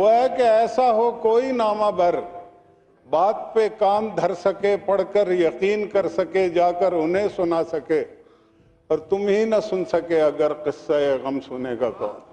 वो है कि ऐसा हो कोई नामा भर, बात पे कान धर सके, पढ़कर यकीन कर सके, जाकर उन्हें सुना सके और तुम ही ना सुन सके अगर किस्सा गम सुनेगा कौन।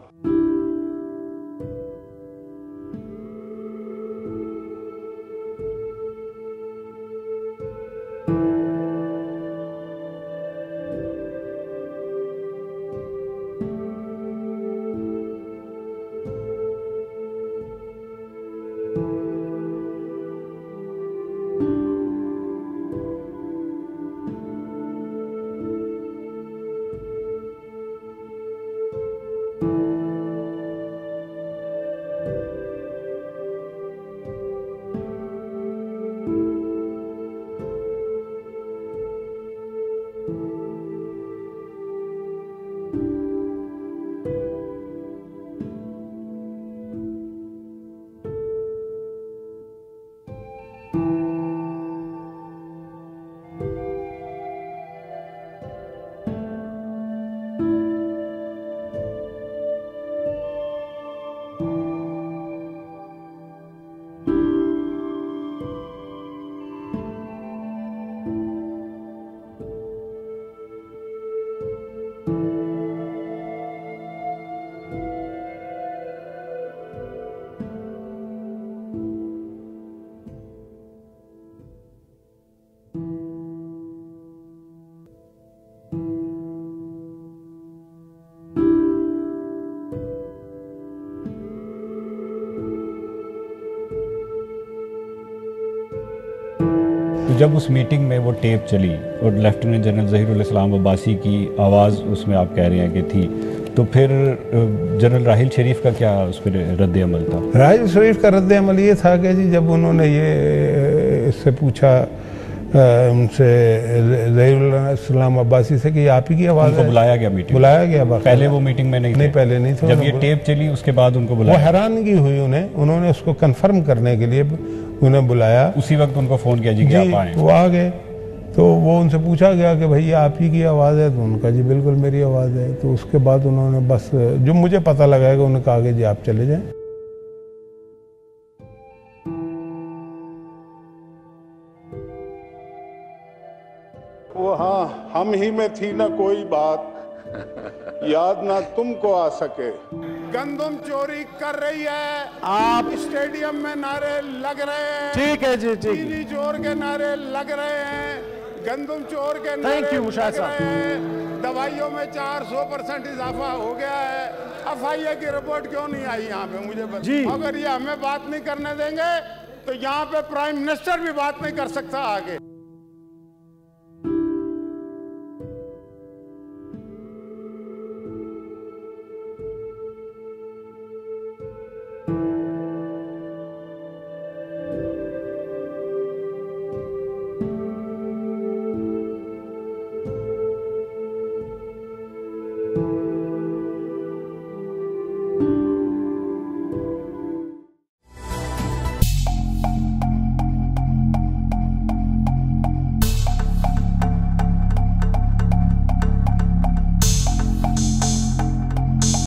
तो जब उस मीटिंग में वो टेप चली और लेफ्टिनेंट जनरल जहीरुल इस्लाम अब्बासी की आवाज़ उसमें आप कह रहे हैं कि थी तो फिर जनरल राहिल शरीफ का क्या उस पर रद्द अमल था? राहिल शरीफ का रद्द अमल ये था कि जी जब उन्होंने ये इससे पूछा उनसे जहीरुल अब्बासी से कि आप ही की आवाज़ उनको बुलाया गया मीटिंग बुलाया गया पहले वो मीटिंग में नहीं नहीं पहले नहीं था जब ये टेप चली उसके बाद उनको वो बुलाया हैरानगी हुई उन्हें उन्होंने उसको कंफर्म करने के लिए उन्हें बुलाया। उसी वक्त उनको फ़ोन किया जी कि जी आप आए वो आ गए। तो वो उनसे पूछा गया कि भैया आप ही की आवाज़ है? तो उनका जी बिल्कुल मेरी आवाज़ है। तो उसके बाद उन्होंने बस जो मुझे पता लगा है कि उन्होंने कहा कि जी आप चले जाएँ। वो हाँ हम ही में थी ना कोई बात। याद ना तुमको आ सके। गंदम चोरी कर रही है। आप स्टेडियम में नारे लग रहे हैं। ठीक है जी ठीक है। चीनी चोर के नारे लग रहे हैं। गंदम चोर के साहब। रहे हैं। दवाइयों में 400 परसेंट इजाफा हो गया है। एफ़ आई ए की रिपोर्ट क्यों नहीं आई यहाँ पे? मुझे बता- जी। अगर ये हमें बात नहीं करने देंगे तो यहाँ पे प्राइम मिनिस्टर भी बात नहीं कर सकता आगे।